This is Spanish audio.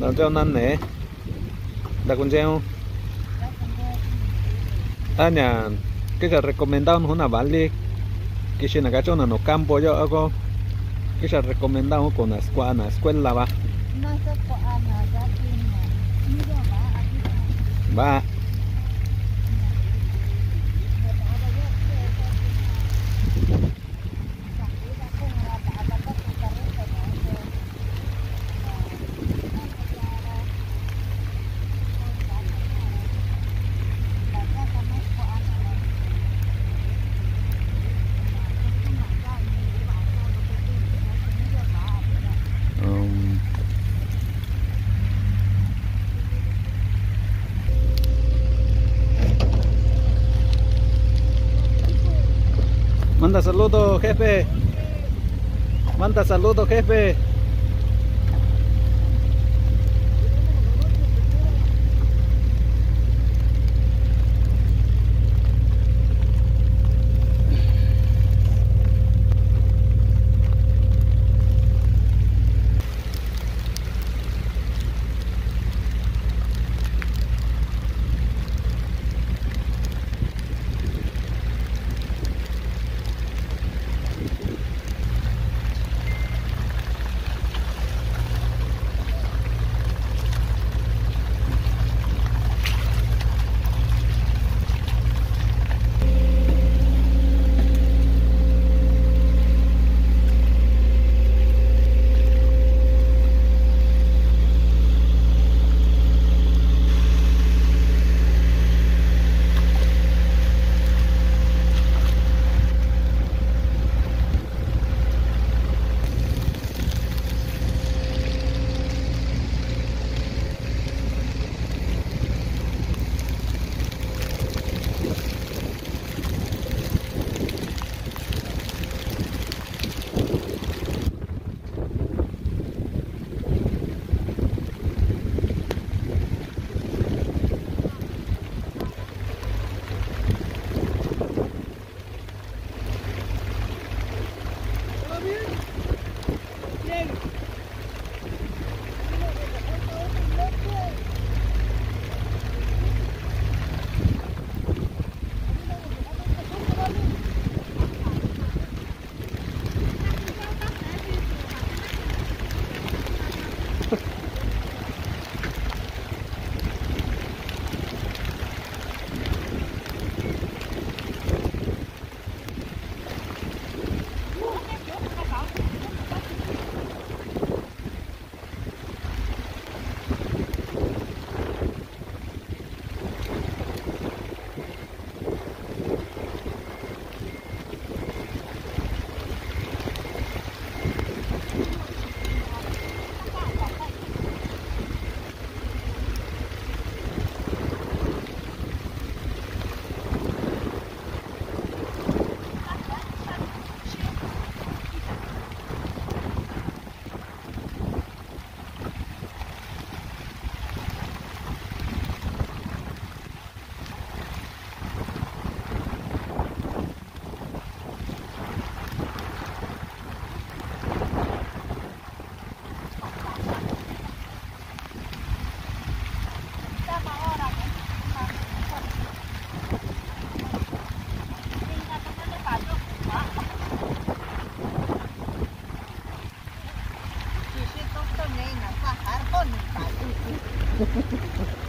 nó cho năn nè là con treo. À nhà cái cái recomendado nó là bán đi cái chuyện là cái chỗ nào nó campo cho ako cái cái recomendado con la escuela la escuela va se va Manda saludo, jefe. Manda saludo, jefe.